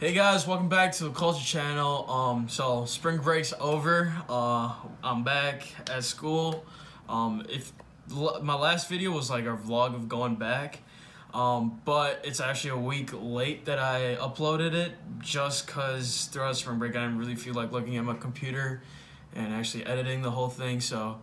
Hey guys, welcome back to the Culture Channel. Um, so spring break's over. Uh, I'm back at school. Um, if my last video was like our vlog of going back, um, but it's actually a week late that I uploaded it just cause throughout spring break I didn't really feel like looking at my computer and actually editing the whole thing. So,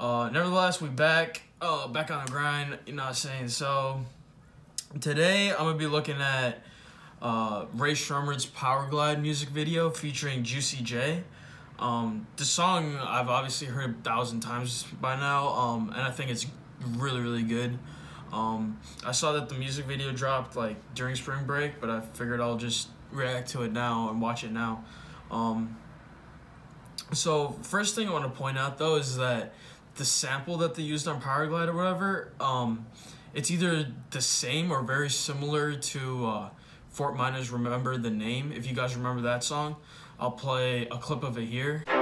uh, nevertheless, we back, uh, back on the grind. You know what I'm saying? So today I'm gonna be looking at uh, Rae Sremmurd's Powerglide music video featuring Juicy J. Um, the song I've obviously heard a thousand times by now, um, and I think it's really, really good. Um, I saw that the music video dropped like during spring break, but I figured I'll just react to it now and watch it now. Um, so first thing I want to point out though is that the sample that they used on Powerglide or whatever, um, it's either the same or very similar to uh, Fort Minor's Remember the Name. If you guys remember that song, I'll play a clip of it here. You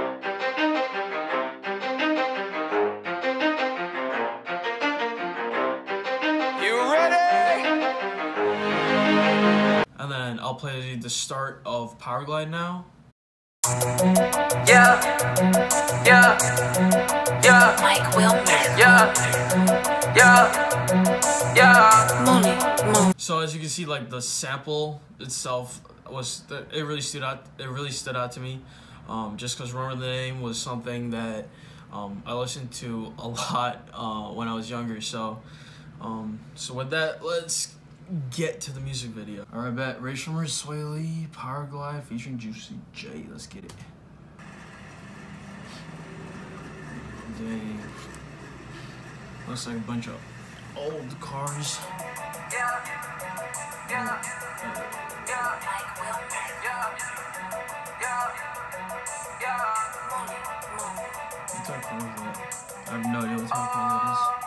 ready? And then I'll play the start of Powerglide now. Yeah, yeah, yeah, Mike Wilmer. yeah, yeah, yeah. Money, money. So as you can see, like the sample itself was it really stood out. It really stood out to me, um, just because remember the name was something that um, I listened to a lot uh, when I was younger. So, um, so with that, let's get to the music video. All right, bet Rae Sremmurd, Swae Lee, Powerglide featuring Juicy J. Let's get it. Dang. Looks like a bunch of old cars. Yeah, yeah, yeah? I have no idea what type of car that is.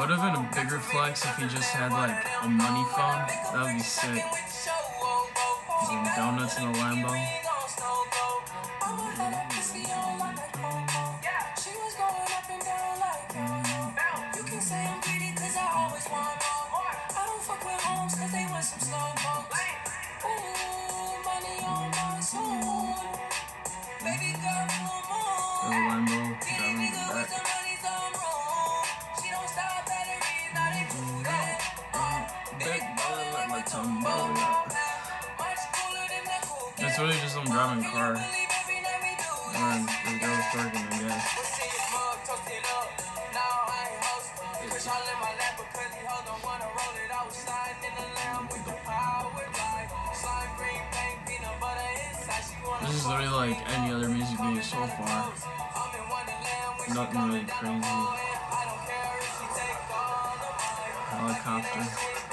Would have been a bigger flex if he just had like a money phone. That would be sick. Donuts in a Lambo. Like my. It's really just them driving car. And the girl's twerking, I guess. This is literally like any other music video so far. Nothing really crazy. Helicopter.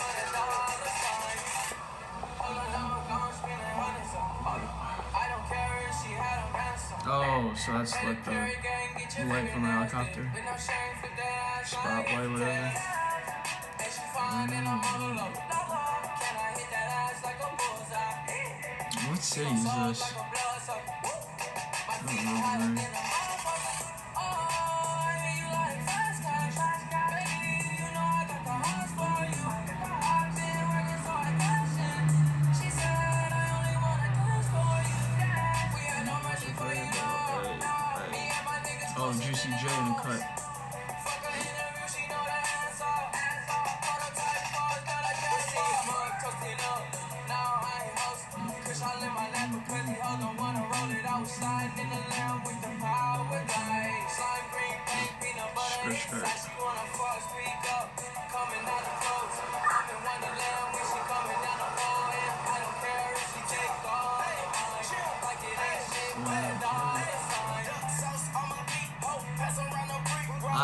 So that's like the light from the helicopter. Spotlight, whatever. Mm. What city is this? I don't know, man. Juicy J in the cut.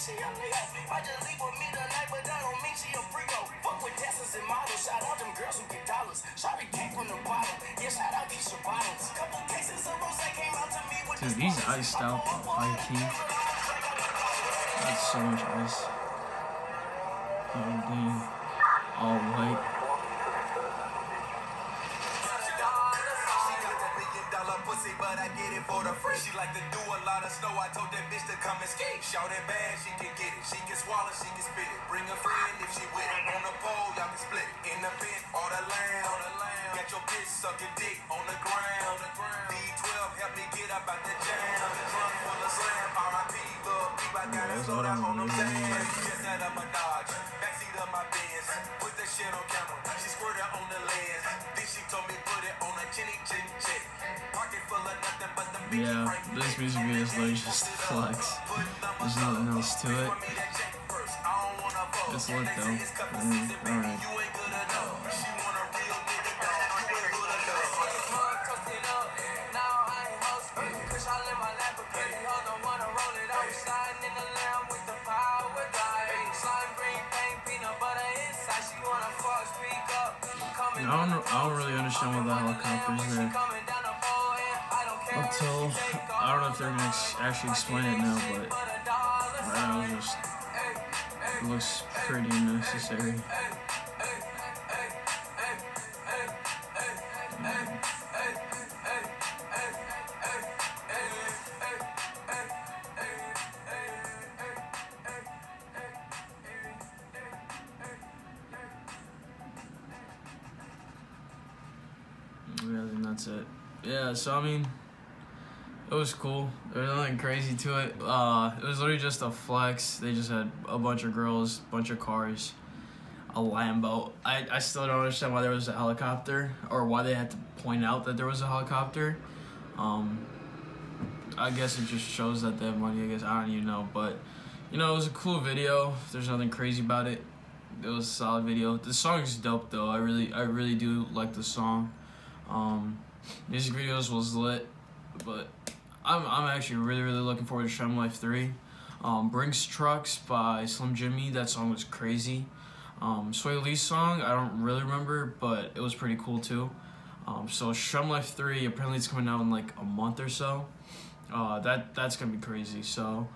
She only up. I just leave with me tonight, but that don't mean she a freako. Fuck with dancers and models. Shout out them girls who get dollars. Shawty came from the bottom. Yeah, shout out Keisha Bottoms. Couple cases of rose came out to me with Dude, these iced out high key. That's so much ice. Oh damn. All white. Pussy, but I get it for the free. She like to do a lot of snow. I told that bitch to come and skate. Shout it bad, she can get it. She can swallow, she can spit it. Bring a friend if she with it. On the pole, y'all can split it. In the pit, or the land, or the land. Got your bitch sucking dick on the ground. D12 help me get up out the jam. Full of slam. R.I.P. Lil' Peep, I gotta that's slow what down I'm on them doing. sands. Just out of my Dodge, backseat Benz. Put that shit on camera. She squirted on the lens. Then she told me put it on a chinny chin chick. Pocket full of nothing but the Yeah, this music video is like just flex. There's nothing else to it. It's lit though. Mm, alright. I don't, I don't really understand why the helicopter's there. Until, I don't know if they're gonna actually explain it now, but it just it looks pretty necessary. That's it. Yeah, so I mean, it was cool. There was nothing crazy to it. Uh, it was literally just a flex. They just had a bunch of girls, bunch of cars, a Lambo. I, I still don't understand why there was a helicopter or why they had to point out that there was a helicopter. Um, I guess it just shows that they have money. I guess I don't even know, but you know, it was a cool video. There's nothing crazy about it. It was a solid video. The song is dope though. I really, I really do like the song. Um, music videos was lit, but I'm, I'm actually really, really looking forward to SremmLife 3. Um, Brinks Trucks by Slim Jxmmy, that song was crazy. Um, Swae Lee's song, I don't really remember, but it was pretty cool too. Um, so SremmLife 3, apparently it's coming out in like a month or so. Uh, that That's gonna be crazy, so...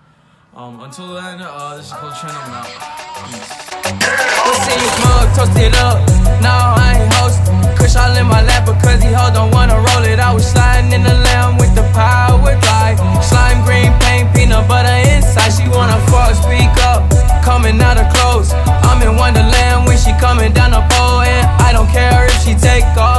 Um, until then, uh, this is Cold Channel, I'm out. Peace. Kush all in my lap because he hold don't wanna roll it. I was sliding in the lamb with the Powerglide. Slime green paint, peanut butter inside. She wanna fuck, speak up, coming out of clothes. I'm in Wonderland when she coming down the pole, and I don't care if she take off.